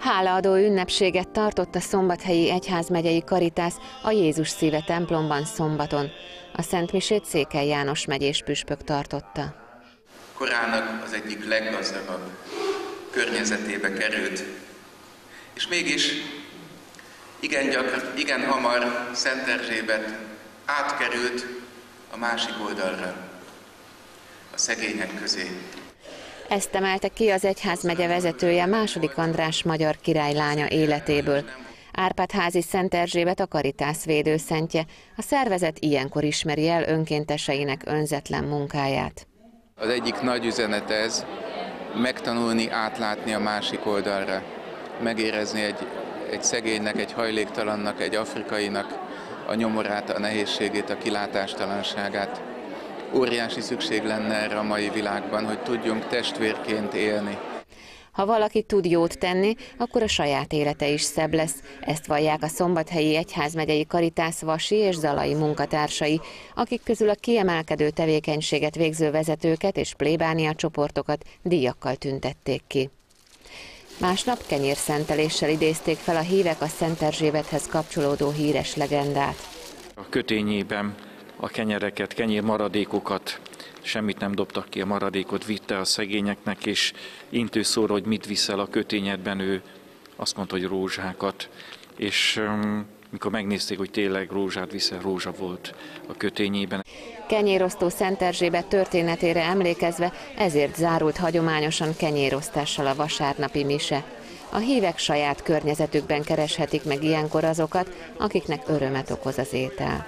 Hálaadó ünnepséget tartott a Szombathelyi Egyházmegyei Karitász a Jézus Szíve templomban szombaton. A Szent Misét Székely János megyés püspök tartotta. Korának az egyik leggazdagabb környezetébe került, és mégis igen, gyakran, igen hamar Szent Erzsébet átkerült a másik oldalra, a szegények közé. Ezt emelte ki az egyházmegye vezetője második András magyar királylánya életéből. Árpád házi Szent Erzsébet a Karitász védőszentje. A szervezet ilyenkor ismeri el önkénteseinek önzetlen munkáját. Az egyik nagy üzenet ez, megtanulni átlátni a másik oldalra, megérezni egy, egy szegénynek, egy hajléktalannak, egy afrikainak a nyomorát, a nehézségét, a kilátástalanságát. Óriási szükség lenne erre a mai világban, hogy tudjunk testvérként élni. Ha valaki tud jót tenni, akkor a saját élete is szebb lesz. Ezt vallják a Szombathelyi Egyházmegyei Karitász Vasi és Zalai munkatársai, akik közül a kiemelkedő tevékenységet végző vezetőket és plébánia csoportokat díjakkal tüntették ki. Másnap kenyérszenteléssel idézték fel a hívek a Szent Erzsébethez kapcsolódó híres legendát. A kötényében a kenyereket, kenyér maradékokat, semmit nem dobtak ki, a maradékot vitte a szegényeknek, és intő szóra, hogy mit viszel a kötényedben, ő azt mondta, hogy rózsákat, és um, mikor megnézték, hogy tényleg rózsát viszel, rózsa volt a kötényében. Kenyérosztó Szent Erzsébet történetére emlékezve ezért zárult hagyományosan kenyérosztással a vasárnapi mise. A hívek saját környezetükben kereshetik meg ilyenkor azokat, akiknek örömet okoz az étel.